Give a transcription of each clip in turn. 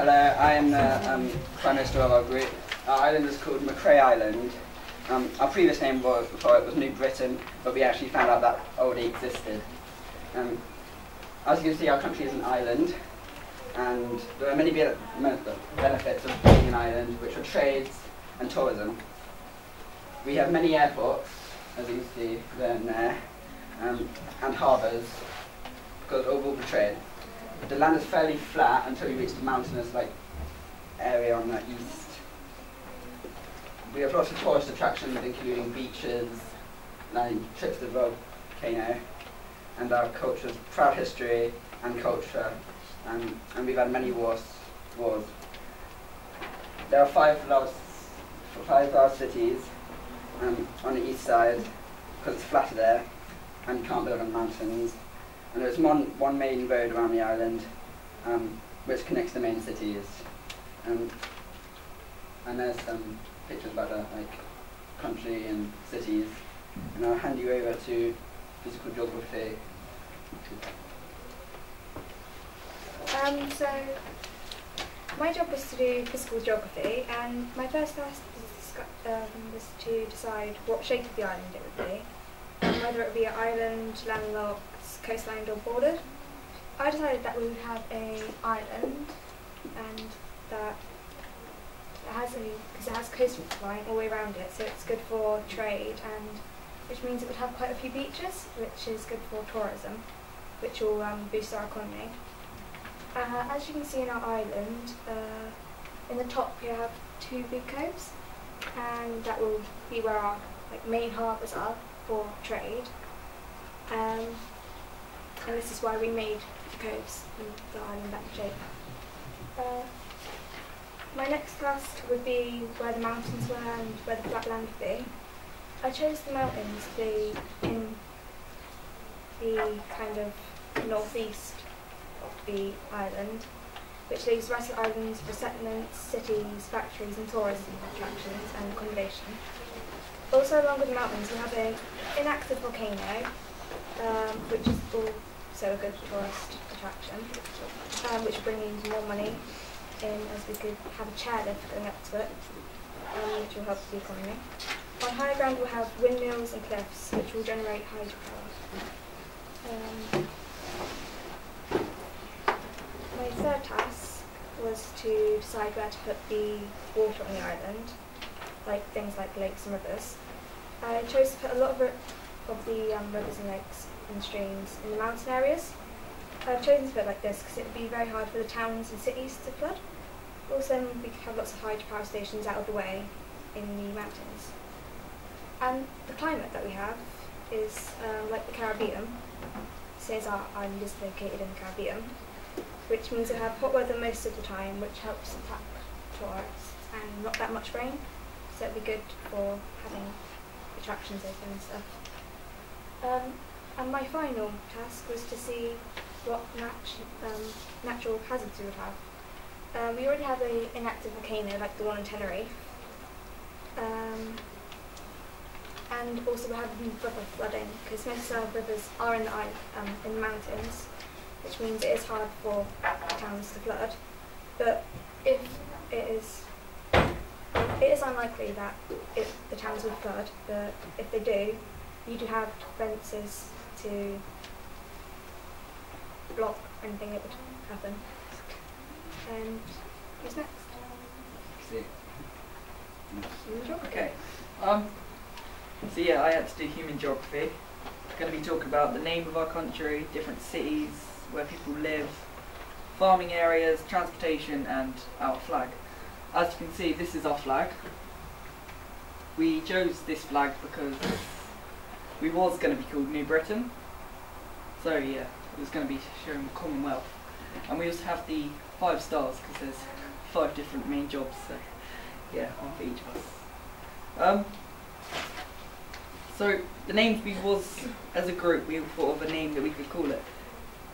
Hello, I am the um, Prime Minister of our group. Our island is called Macrae Island. Um, our previous name was, before it was New Britain, but we actually found out that already existed. Um, as you can see, our country is an island, and there are many be- benefits of being an island, which are trades and tourism. We have many airports, as you can see there and there, um, and harbours, because all the trade. The land is fairly flat until you reach the mountainous like area on the east. We have lots of tourist attractions, including beaches, like trips to the volcano, and our culture's proud history and culture, and, and we've had many wars. wars. There are five large, five large cities um, on the east side, because it's flatter there, and you can't build on mountains. And there's one, one main road around the island um, which connects the main cities. Um, and there's some pictures about the like, country and cities. And I'll hand you over to physical geography. Um, so, my job was to do physical geography, and my first task was, um, was to decide what shape of the island it would be, and whether it would be an island, landlocked, coastline, or bordered. I decided that we would have a island, and that it has a because it has coastline all the way around it, so it's good for trade, and which means it would have quite a few beaches, which is good for tourism, which will um, boost our economy. Uh, as you can see in our island, uh, in the top we have two big coves, and that will be where our like main harbours are for trade. Um, and this is why we made the coves and the island that shape. Uh, my next task would be where the mountains were and where the flat land would be. I chose the mountains to be in the kind of northeast of the island, which leaves rest of the islands for settlements, cities, factories and tourism attractions and accommodation. Also along with the mountains we have an inactive volcano, um, which is also a good tourist attraction, um, which will bring in more money in as we could have a chairlift going up to it, um, which will help the economy. On higher ground we'll have windmills and cliffs, which will generate hydropower. Um, my third task was to decide where to put the water on the island, like things like lakes and rivers. I chose to put a lot of, of the um, rivers and lakes and streams in the mountain areas. I've chosen to put it like this because it would be very hard for the towns and cities to flood. Also, we could have lots of hydropower stations out of the way in the mountains. And the climate that we have is uh, like the Caribbean. Says our island is located in the Caribbean, which means we have hot weather most of the time, which helps attract tourists, and not that much rain, so it'd be good for having attractions open and stuff. Um, and my final task was to see what um, natural hazards we would have. Um, we already have an inactive volcano like the one in Tenerife. Um, and also we have river flooding because most of our rivers are in the um, in the mountains, which means it is hard for towns to flood. But if it is, it is unlikely that the towns would flood. But if they do, you do have fences to block anything that would happen. And who's next? See. Okay. Um, so yeah, I had to do human geography. Going to be talking about the name of our country, different cities, where people live, farming areas, transportation, and our flag. As you can see, this is our flag. We chose this flag because we was going to be called New Britain. So yeah, it was going to be showing the Commonwealth. And we also have the five stars because there's five different main jobs. So yeah, one for each of us. Um, so the names we was as a group we thought of a name that we could call it.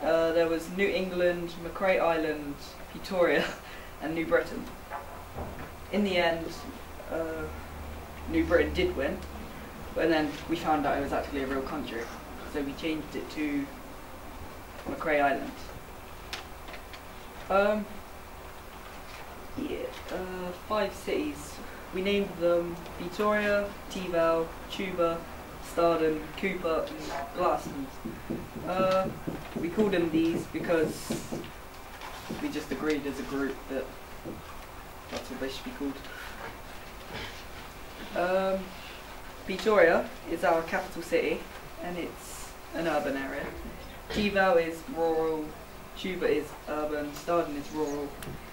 Uh, there was New England, Macrae Island, Pretoria, and New Britain. In the end, uh, New Britain did win, but then we found out it was actually a real country, so we changed it to Macrae Island. Um, five cities. We named them Victoria, Tival, Tuba, Stardom, Cooper, and Glaston. Uh, we called them these because we just agreed as a group that that's what they should be called. Um, Victoria is our capital city and it's an urban area. Tival is rural, Tuba is urban, Stardom is rural,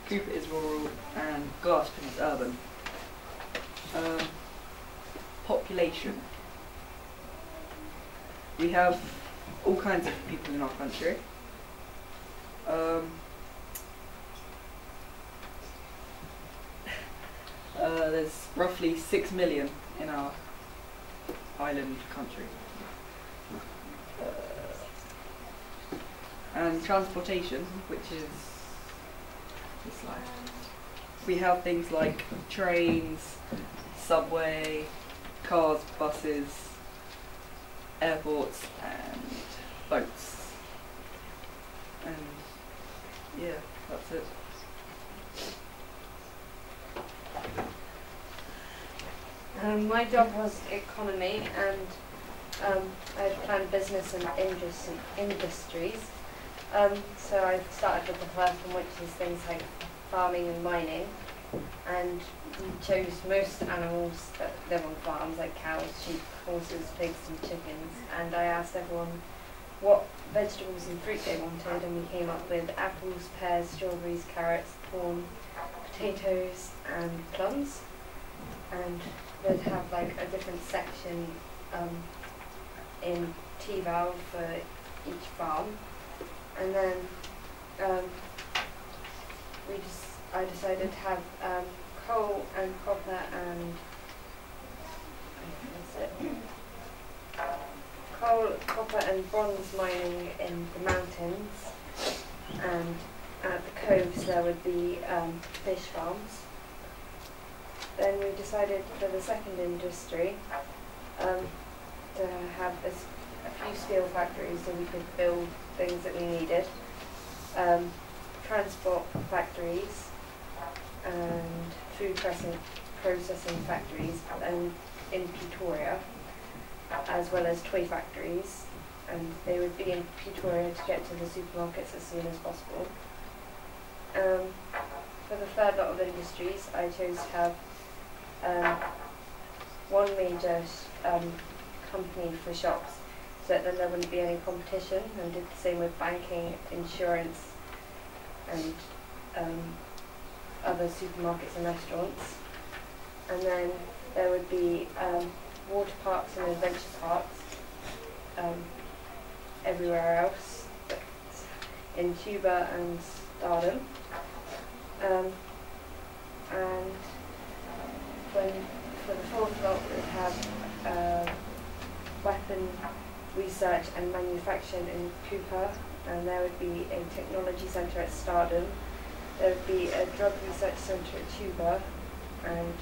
Cooper is rural, and Glaston is urban. Um, population. We have all kinds of people in our country. Um, uh, there's roughly six million in our island country. Uh, and transportation, which is this. We have things like trains, subway, cars, buses, airports, and boats. And yeah, that's it. Um, my job was economy and um, I planned business and indus- industries. Um, so I started with the first one, which is things like farming and mining. And we chose most animals that live on farms, like cows, sheep, horses, pigs, and chickens. And I asked everyone what vegetables and fruit they wanted, and we came up with apples, pears, strawberries, carrots, corn, potatoes, and plums. And they'd have like a different section um, in Tival for each farm. And then um, we just, I decided to have um, coal and copper and. Coal, copper and bronze mining in the mountains and at the coves there would be um, fish farms. Then we decided for the second industry um, to have a few steel factories so we could build things that we needed. Um, transport factories and food processing, processing factories and in Pretoria, as well as toy factories. And they would be in Pretoria to get to the supermarkets as soon as possible. Um, for the third lot of industries, I chose to have um, one major um, company for shops so that then there wouldn't be any competition and did the same with banking, insurance and um, other supermarkets and restaurants. And then there would be um, water parks and adventure parks um, everywhere else in Tuba and Stardom. Um, and when for the fourth lot we would have uh, weapon research and manufacturing in Cooper, and there would be a technology centre at Stardom. There would be a drug research centre at Tuba, and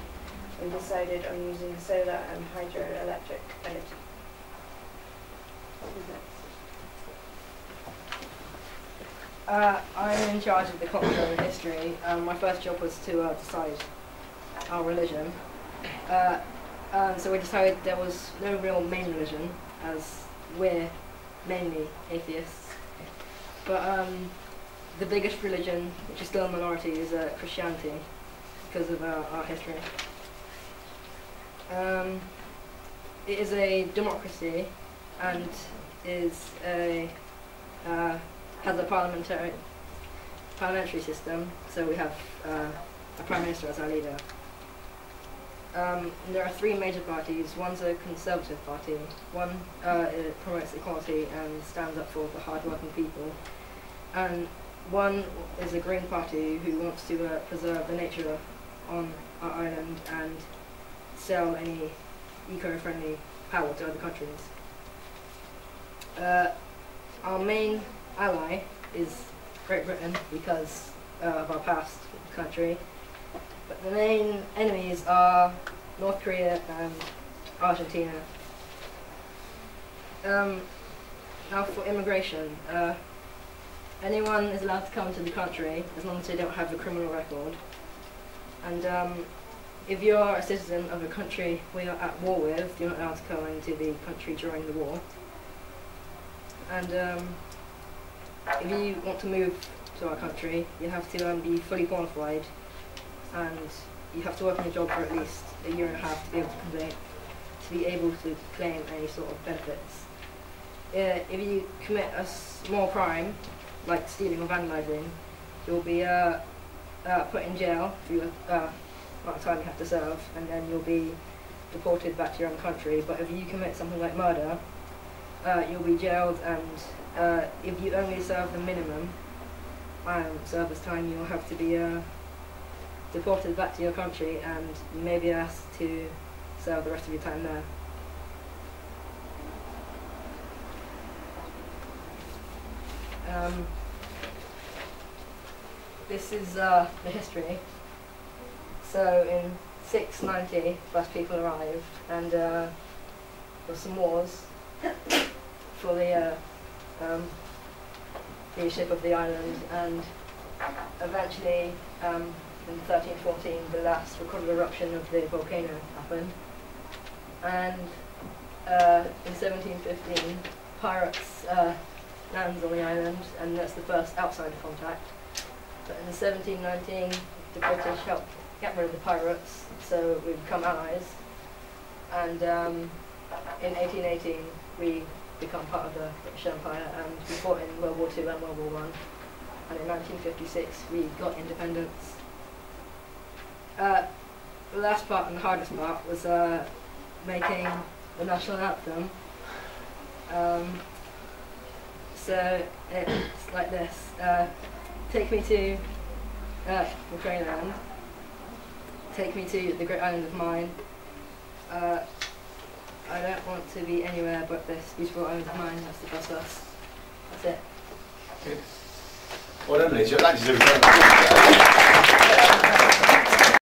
we decided on using solar and hydroelectric energy. Uh, I'm in charge of the culture and history. Um, my first job was to uh, decide our religion. Uh, um, so we decided there was no real main religion, as we're mainly atheists. But um, the biggest religion, which is still a minority, is uh, Christianity, because of our, our history. Um, it is a democracy and is a uh, has a parliamentary parliamentary system. So we have uh, a prime minister as our leader. Um, there are three major parties. One's a conservative party. One uh, promotes equality and stands up for the hard-working people. And one is a Green Party who wants to uh, preserve the nature on our island and sell any eco-friendly power to other countries. Uh, our main ally is Great Britain because uh, of our past country. But the main enemies are North Korea and Argentina. Um, now for immigration, uh, anyone is allowed to come to the country as long as they don't have a criminal record. And um, if you're a citizen of a country we are at war with, you're not allowed to come into the country during the war. And um, if you want to move to our country, you have to um, be fully qualified and you have to work in a job for at least a year and a half to be able to complete, to be able to claim any sort of benefits. Uh, if you commit a small crime, like stealing or vandalising, you'll be uh, uh, put in jail for your uh, amount of time you have to serve, and then you'll be deported back to your own country. But if you commit something like murder, uh, you'll be jailed, and uh, if you only serve the minimum um, service time, you'll have to be uh, deported back to your country, and you may be asked to serve the rest of your time there. Um, this is uh, the history. So in 690, first people arrived, and uh, there were some wars for the uh, um, leadership of the island, and eventually, um, in 1314, the last recorded eruption of the volcano happened, and uh, in 1715, pirates uh, lands on the island, and that's the first outside contact. But in 1719, the British helped get rid of the pirates, so we become allies. And um, in 1818, we become part of the British Empire, and we fought in World War II and World War One. And in 1956, we got independence. Uh, the last part and the hardest part was uh, making the national anthem. Um, so it's like this. Uh, take me to uh, Ukraineland. Take me to the great island of mine. Uh, I don't want to be anywhere but this beautiful island of mine. That's the best of us. That's it. Good. Well done. That deserves a